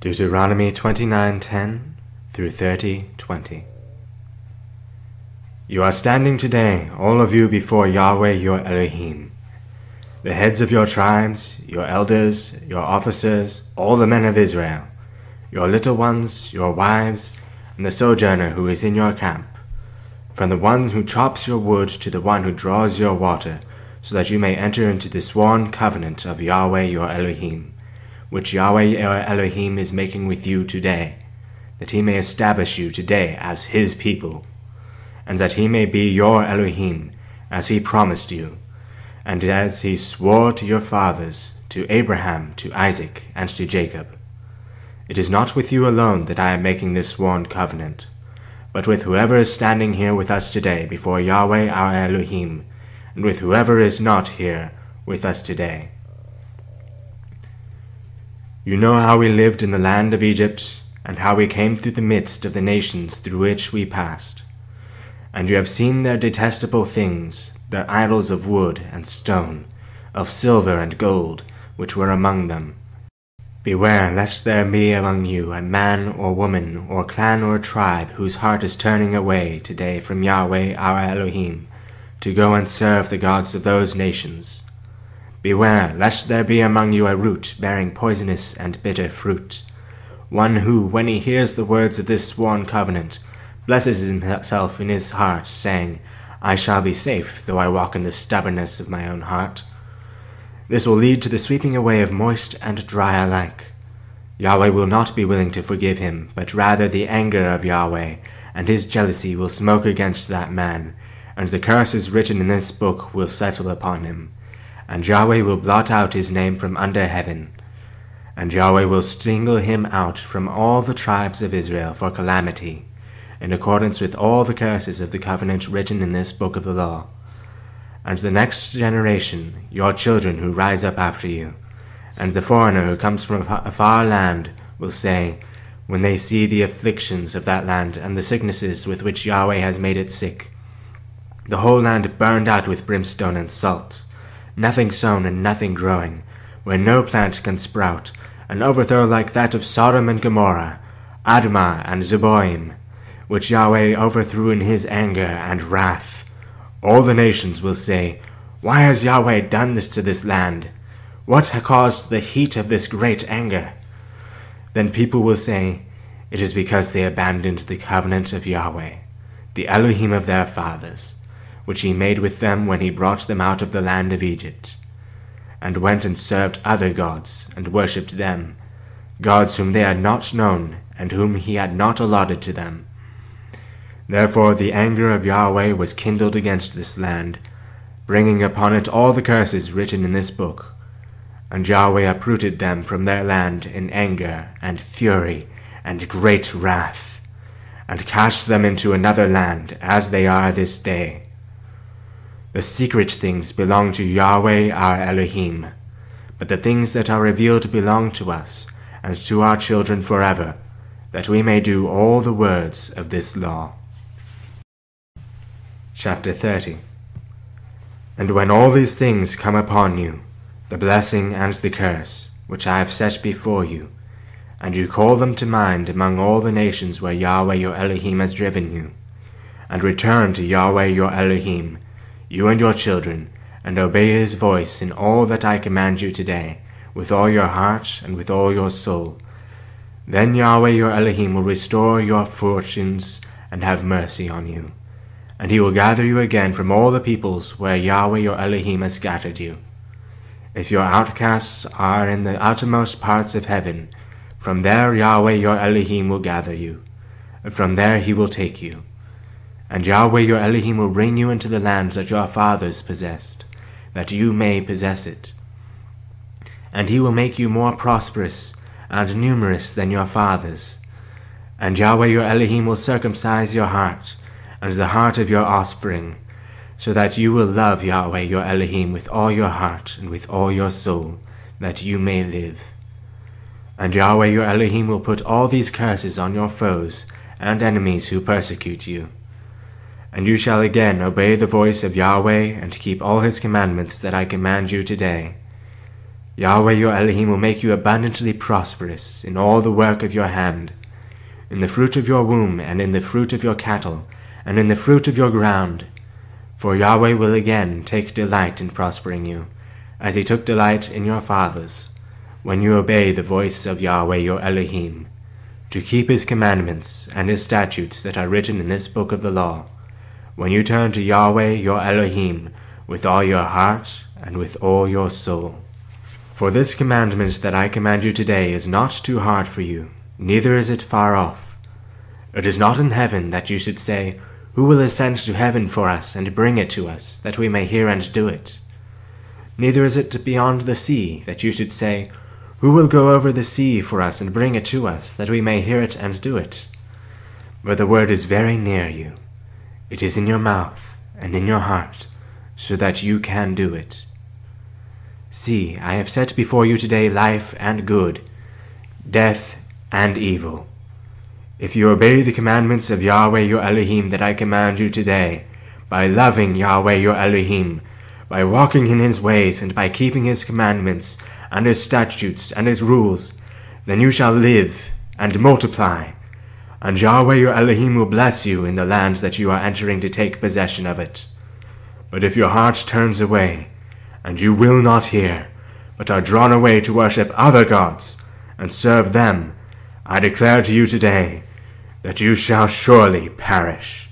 Deuteronomy 29:10 through 30:20 You are standing today, all of you, before Yahweh your Elohim, the heads of your tribes, your elders, your officers, all the men of Israel, your little ones, your wives, and the sojourner who is in your camp, from the one who chops your wood to the one who draws your water, so that you may enter into the sworn covenant of Yahweh your Elohim which Yahweh your Elohim is making with you today, that he may establish you today as his people, and that he may be your Elohim, as he promised you, and as he swore to your fathers, to Abraham, to Isaac, and to Jacob. It is not with you alone that I am making this sworn covenant, but with whoever is standing here with us today before Yahweh our Elohim, and with whoever is not here with us today. You know how we lived in the land of Egypt, and how we came through the midst of the nations through which we passed. And you have seen their detestable things, their idols of wood and stone, of silver and gold, which were among them. Beware lest there be among you a man or woman or clan or tribe whose heart is turning away today from Yahweh our Elohim, to go and serve the gods of those nations Beware lest there be among you a root bearing poisonous and bitter fruit, one who, when he hears the words of this sworn covenant, blesses himself in his heart, saying, I shall be safe, though I walk in the stubbornness of my own heart. This will lead to the sweeping away of moist and dry alike. Yahweh will not be willing to forgive him, but rather the anger of Yahweh, and his jealousy will smoke against that man, and the curses written in this book will settle upon him and Yahweh will blot out his name from under heaven. And Yahweh will single him out from all the tribes of Israel for calamity, in accordance with all the curses of the covenant written in this book of the law. And the next generation, your children who rise up after you, and the foreigner who comes from a far land, will say, when they see the afflictions of that land and the sicknesses with which Yahweh has made it sick, the whole land burned out with brimstone and salt nothing sown and nothing growing, where no plant can sprout, an overthrow like that of Sodom and Gomorrah, Admah and Zeboim, which Yahweh overthrew in his anger and wrath. All the nations will say, Why has Yahweh done this to this land? What caused the heat of this great anger? Then people will say, It is because they abandoned the covenant of Yahweh, the Elohim of their fathers which he made with them when he brought them out of the land of Egypt, and went and served other gods, and worshipped them, gods whom they had not known, and whom he had not allotted to them. Therefore the anger of Yahweh was kindled against this land, bringing upon it all the curses written in this book. And Yahweh uprooted them from their land in anger and fury and great wrath, and cast them into another land, as they are this day. The secret things belong to Yahweh our Elohim, but the things that are revealed belong to us and to our children forever, that we may do all the words of this law. Chapter 30 And when all these things come upon you, the blessing and the curse, which I have set before you, and you call them to mind among all the nations where Yahweh your Elohim has driven you, and return to Yahweh your Elohim, you and your children, and obey his voice in all that I command you today, with all your heart and with all your soul. Then Yahweh your Elohim will restore your fortunes and have mercy on you. And he will gather you again from all the peoples where Yahweh your Elohim has scattered you. If your outcasts are in the outermost parts of heaven, from there Yahweh your Elohim will gather you, and from there he will take you and Yahweh your Elohim will bring you into the lands that your fathers possessed, that you may possess it. And he will make you more prosperous and numerous than your fathers. And Yahweh your Elohim will circumcise your heart, and the heart of your offspring, so that you will love Yahweh your Elohim with all your heart and with all your soul, that you may live. And Yahweh your Elohim will put all these curses on your foes and enemies who persecute you and you shall again obey the voice of Yahweh and keep all his commandments that I command you today. Yahweh your Elohim will make you abundantly prosperous in all the work of your hand, in the fruit of your womb, and in the fruit of your cattle, and in the fruit of your ground. For Yahweh will again take delight in prospering you, as he took delight in your fathers, when you obey the voice of Yahweh your Elohim, to keep his commandments and his statutes that are written in this book of the law, when you turn to Yahweh your Elohim with all your heart and with all your soul. For this commandment that I command you today is not too hard for you, neither is it far off. It is not in heaven that you should say, Who will ascend to heaven for us and bring it to us, that we may hear and do it? Neither is it beyond the sea that you should say, Who will go over the sea for us and bring it to us, that we may hear it and do it? But the word is very near you. It is in your mouth and in your heart, so that you can do it. See, I have set before you today life and good, death and evil. If you obey the commandments of Yahweh your Elohim that I command you today, by loving Yahweh your Elohim, by walking in his ways, and by keeping his commandments, and his statutes, and his rules, then you shall live and multiply, and Yahweh your Elohim will bless you in the land that you are entering to take possession of it. But if your heart turns away, and you will not hear, but are drawn away to worship other gods, and serve them, I declare to you today that you shall surely perish.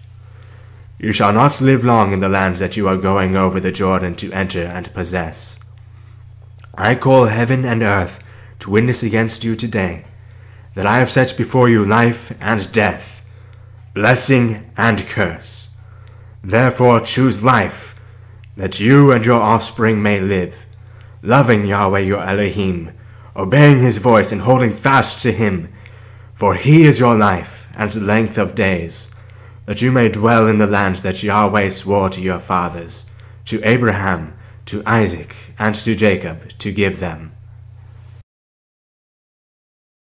You shall not live long in the lands that you are going over the Jordan to enter and possess. I call heaven and earth to witness against you today that I have set before you life and death, blessing and curse. Therefore choose life, that you and your offspring may live, loving Yahweh your Elohim, obeying his voice and holding fast to him, for he is your life and length of days, that you may dwell in the land that Yahweh swore to your fathers, to Abraham, to Isaac, and to Jacob, to give them.